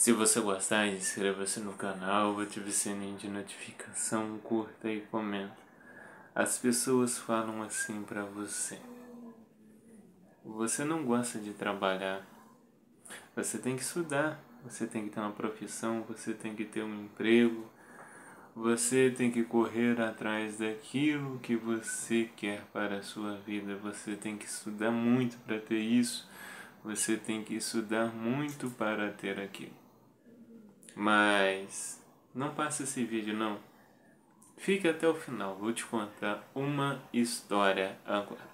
Se você gostar, inscreva-se no canal, ative o sininho de notificação, curta e comenta. As pessoas falam assim pra você. Você não gosta de trabalhar. Você tem que estudar, você tem que ter uma profissão, você tem que ter um emprego. Você tem que correr atrás daquilo que você quer para a sua vida. Você tem que estudar muito para ter isso. Você tem que estudar muito para ter aquilo. Mas não passe esse vídeo não. Fique até o final, vou te contar uma história agora.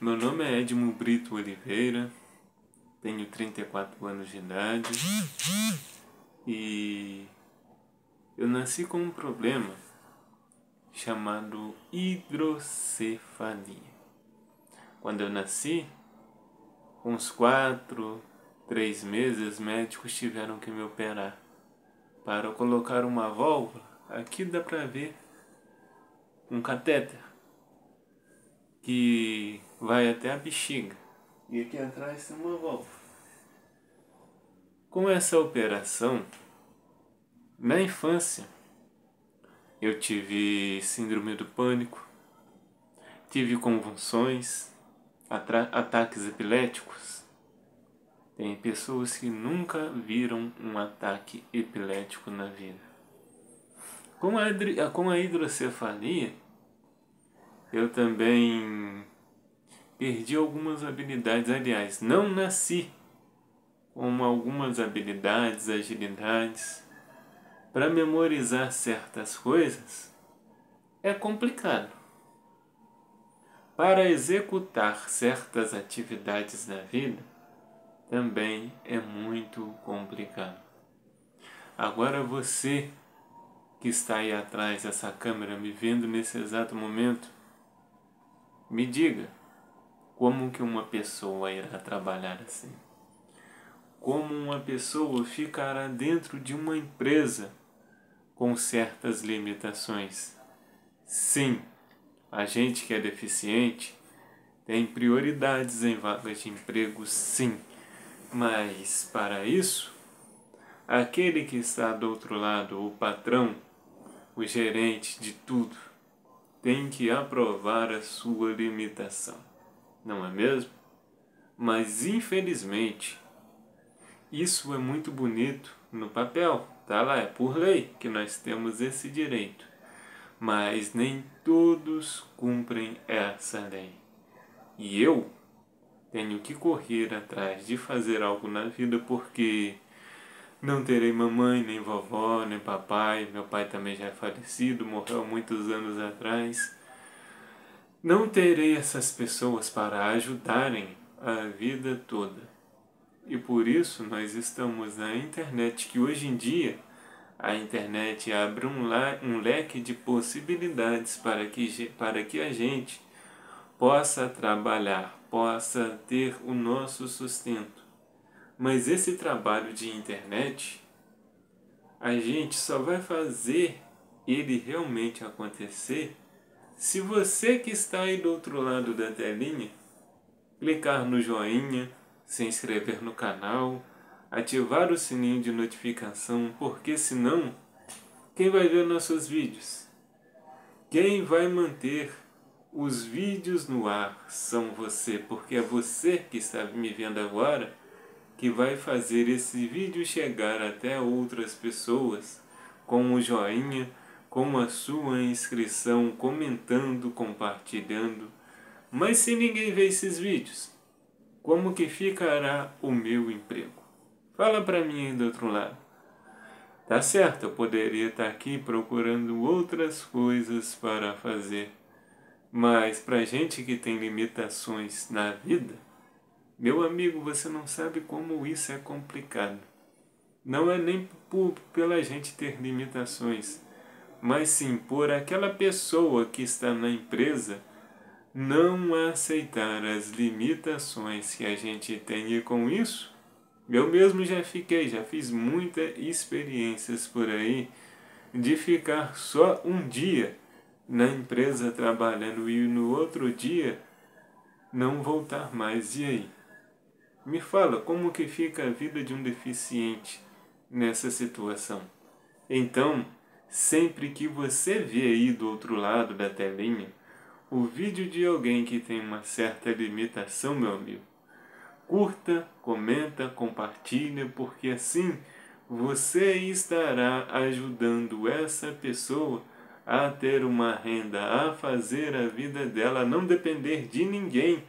Meu nome é Edmo Brito Oliveira, tenho 34 anos de idade e eu nasci com um problema chamado hidrocefalia. Quando eu nasci, uns 4, três meses, médicos tiveram que me operar. Para colocar uma válvula, aqui dá para ver um catéter que vai até a bexiga. E aqui atrás tem uma válvula. Com essa operação, na infância, eu tive síndrome do pânico, tive convulsões, ataques epiléticos, tem pessoas que nunca viram um ataque epilético na vida. Com a, com a hidrocefalia, eu também perdi algumas habilidades. Aliás, não nasci com algumas habilidades, agilidades. Para memorizar certas coisas é complicado. Para executar certas atividades na vida, também é muito complicado. Agora você que está aí atrás dessa câmera me vendo nesse exato momento, me diga como que uma pessoa irá trabalhar assim? Como uma pessoa ficará dentro de uma empresa com certas limitações? Sim, a gente que é deficiente tem prioridades em vagas de emprego, sim. Mas para isso, aquele que está do outro lado, o patrão, o gerente de tudo, tem que aprovar a sua limitação. Não é mesmo? Mas infelizmente, isso é muito bonito no papel, tá lá, é por lei que nós temos esse direito. Mas nem todos cumprem essa lei. E eu tenho que correr atrás de fazer algo na vida porque não terei mamãe, nem vovó, nem papai. Meu pai também já é falecido, morreu muitos anos atrás. Não terei essas pessoas para ajudarem a vida toda. E por isso nós estamos na internet, que hoje em dia a internet abre um, um leque de possibilidades para que, para que a gente possa trabalhar possa ter o nosso sustento. Mas esse trabalho de internet, a gente só vai fazer ele realmente acontecer se você que está aí do outro lado da telinha clicar no joinha, se inscrever no canal, ativar o sininho de notificação, porque senão, quem vai ver nossos vídeos? Quem vai manter os vídeos no ar são você, porque é você que está me vendo agora que vai fazer esse vídeo chegar até outras pessoas com o joinha, com a sua inscrição, comentando, compartilhando. Mas se ninguém vê esses vídeos, como que ficará o meu emprego? Fala para mim aí do outro lado. Tá certo, eu poderia estar aqui procurando outras coisas para fazer mas para gente que tem limitações na vida, meu amigo, você não sabe como isso é complicado. Não é nem por, pela gente ter limitações, mas sim por aquela pessoa que está na empresa não aceitar as limitações que a gente tem e com isso, eu mesmo já fiquei, já fiz muitas experiências por aí de ficar só um dia na empresa trabalhando e no outro dia não voltar mais. E aí? Me fala como que fica a vida de um deficiente nessa situação. Então, sempre que você vê aí do outro lado da telinha o vídeo de alguém que tem uma certa limitação, meu amigo, curta, comenta, compartilha, porque assim você estará ajudando essa pessoa a ter uma renda, a fazer a vida dela não depender de ninguém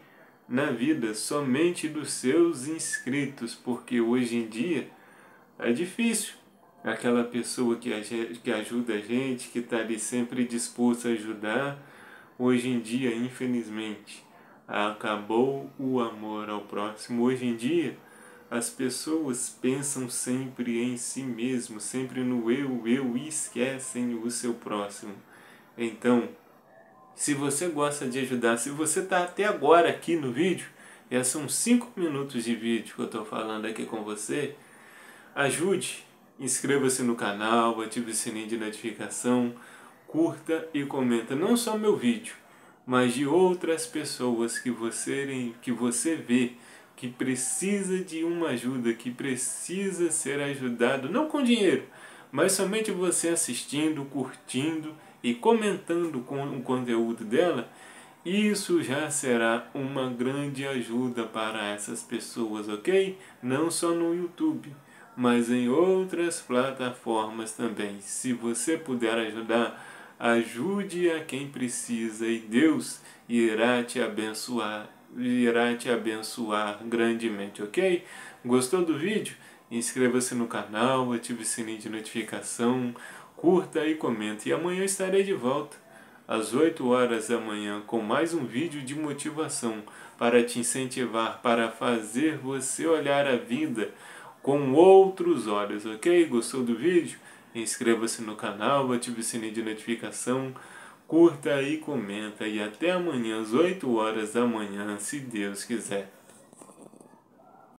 na vida, somente dos seus inscritos, porque hoje em dia é difícil aquela pessoa que, que ajuda a gente, que está ali sempre disposta a ajudar, hoje em dia, infelizmente, acabou o amor ao próximo. Hoje em dia, as pessoas pensam sempre em si mesmo, sempre no eu, eu e esquecem o seu próximo. Então, se você gosta de ajudar, se você está até agora aqui no vídeo, já são 5 minutos de vídeo que eu estou falando aqui com você, ajude, inscreva-se no canal, ative o sininho de notificação, curta e comenta não só meu vídeo, mas de outras pessoas que você, que você vê que precisa de uma ajuda, que precisa ser ajudado, não com dinheiro, mas somente você assistindo, curtindo e comentando com o conteúdo dela, isso já será uma grande ajuda para essas pessoas, ok? Não só no YouTube, mas em outras plataformas também. Se você puder ajudar, ajude a quem precisa e Deus irá te abençoar, irá te abençoar grandemente, ok? Gostou do vídeo? Inscreva-se no canal, ative o sininho de notificação, curta e comente. E amanhã estarei de volta às 8 horas da manhã com mais um vídeo de motivação para te incentivar, para fazer você olhar a vida com outros olhos, ok? Gostou do vídeo? Inscreva-se no canal, ative o sininho de notificação, curta e comenta. E até amanhã às 8 horas da manhã, se Deus quiser.